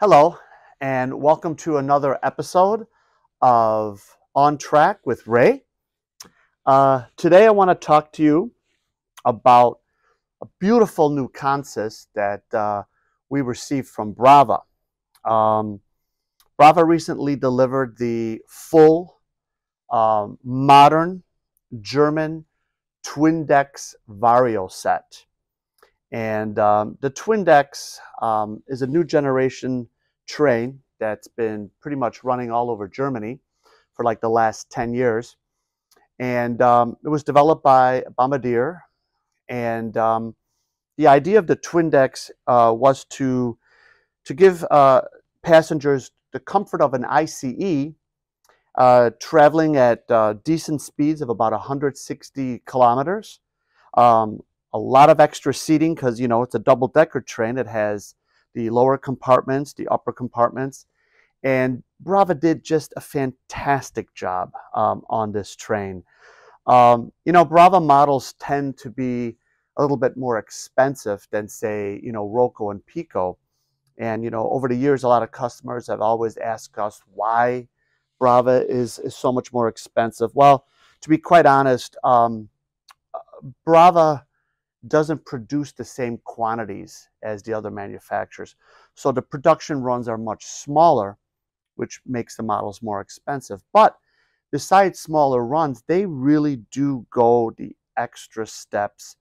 Hello, and welcome to another episode of On Track with Rey. Uh, today, I want to talk to you about a beautiful new consist that uh, we received from Brawa. Um, Brawa recently delivered the full um, modern German Twindexx Vario set. And um, the Twindexx um, is a new generation train that's been pretty much running all over Germany for like the last 10 years. And um, it was developed by Bombardier. And um, the idea of the Twindexx uh, was to, to give uh, passengers the comfort of an ICE uh, traveling at uh, decent speeds of about 160 kilometers. Um, a lot of extra seating because, you know, it's a double decker train. It has the lower compartments, the upper compartments. And Brawa did just a fantastic job um, on this train. Um, you know, Brawa models tend to be a little bit more expensive than, say, you know, Roco and Piko. And, you know, over the years, a lot of customers have always asked us why Brawa is, is so much more expensive. Well, to be quite honest, um, Brawa doesn't produce the same quantities as the other manufacturers. So the production runs are much smaller, which makes the models more expensive. But besides smaller runs, they really do go the extra steps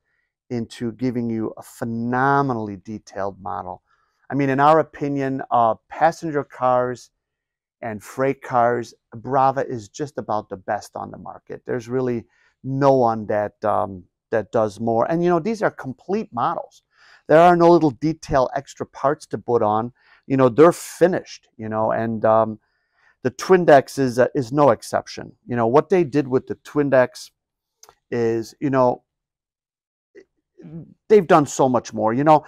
into giving you a phenomenally detailed model. I mean, in our opinion, uh, passenger cars and freight cars, Brawa is just about the best on the market. There's really no one that um, that does more. And you know, these are complete models. There are no little detail extra parts to put on. You know, they're finished. You know, and um, the Twindexx is uh, is no exception. You know, what they did with the Twindexx is, you know, they've done so much more. You know,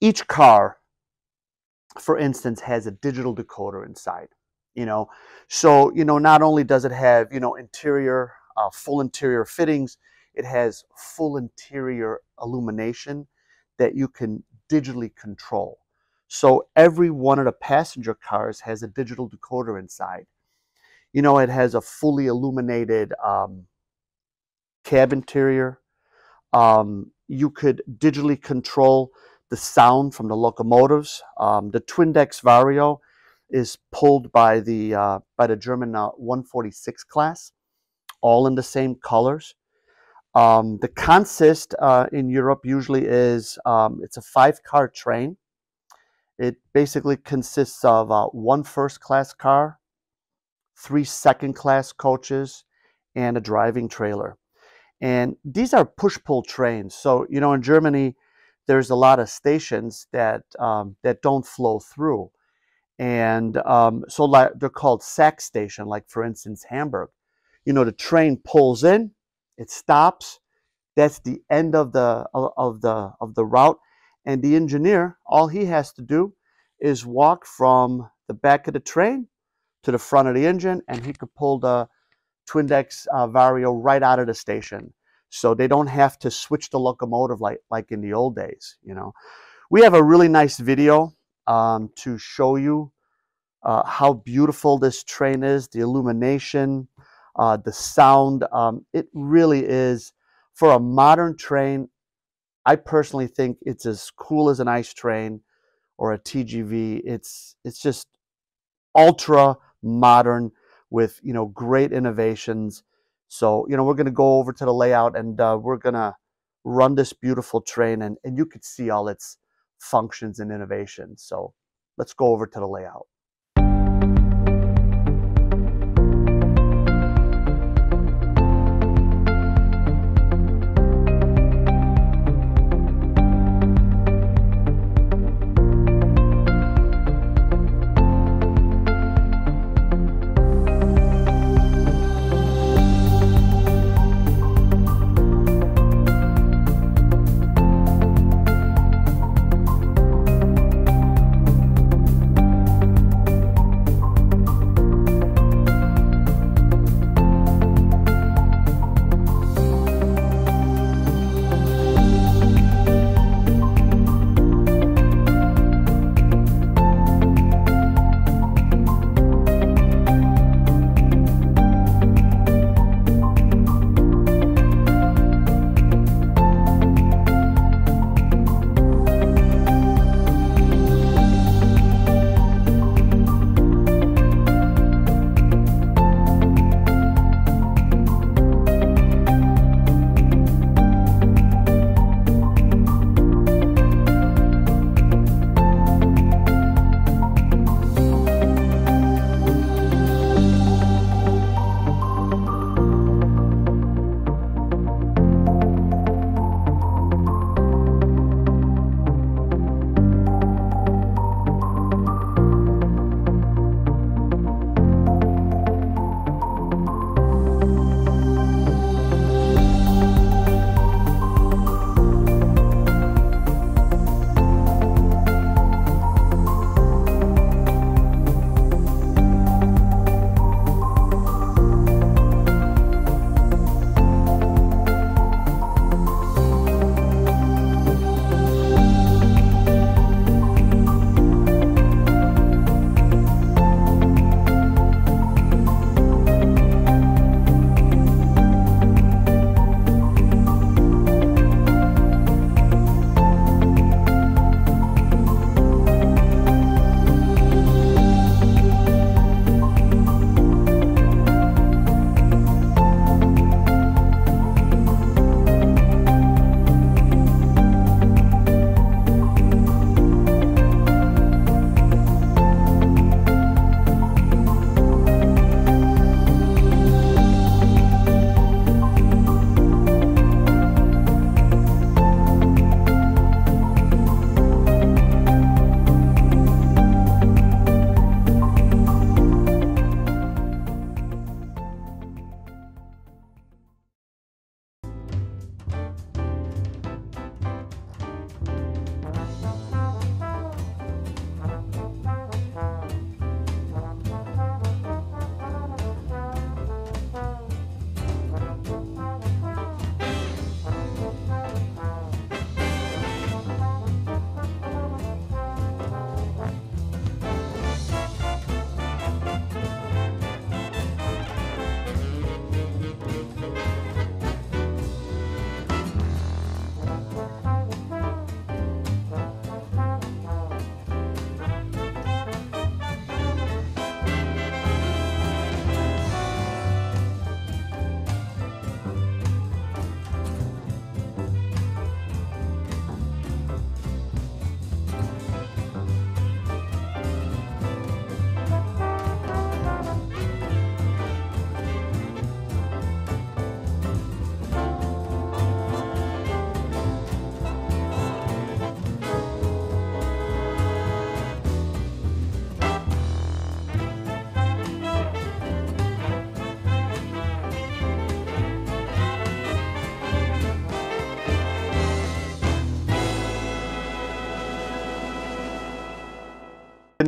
each car, for instance, has a digital decoder inside. You know, so you know, not only does it have you know interior, uh, full interior fittings, it has full interior illumination that you can digitally control. So every one of the passenger cars has a digital decoder inside. You know, it has a fully illuminated um, cab interior. Um, you could digitally control the sound from the locomotives. Um, the Twindexx Vario is pulled by the uh, by the German uh, 146 class, all in the same colors. Um, the consist uh, in Europe usually is um, it's a five-car train. It basically consists of uh, one first-class car, three second-class coaches, and a driving trailer. And these are push-pull trains. So you know, in Germany, there's a lot of stations that um, that don't flow through, and um, so like, they're called sack station. Like for instance, Hamburg. You know, the train pulls in it stops. That's the end of the of the of the route. And the engineer, all he has to do is walk from the back of the train to the front of the engine, and he could pull the Twindexx uh, Vario right out of the station. So they don't have to switch the locomotive like like in the old days. You know, we have a really nice video um, to show you uh, how beautiful this train is, the illumination, uh, the sound. Um, it really is for a modern train. I personally think it's as cool as an ice train or a TGV. It's it's just ultra modern with you know great innovations. So you know we're going to go over to the layout and uh, we're going to run this beautiful train and, and you could see all its functions and innovations. So let's go over to the layout.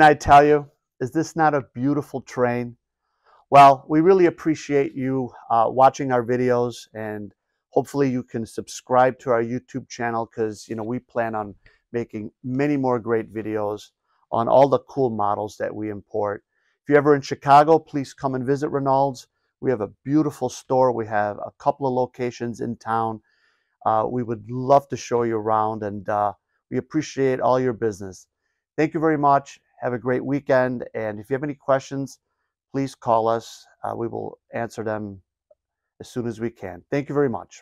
Didn't I tell you? Is this not a beautiful train? Well, we really appreciate you uh, watching our videos and hopefully you can subscribe to our YouTube channel because, you know, we plan on making many more great videos on all the cool models that we import. If you're ever in Chicago, please come and visit Reynaulds. We have a beautiful store. We have a couple of locations in town. Uh, we would love to show you around and uh, we appreciate all your business. Thank you very much. Have a great weekend. And if you have any questions, please call us. Uh, we will answer them as soon as we can. Thank you very much.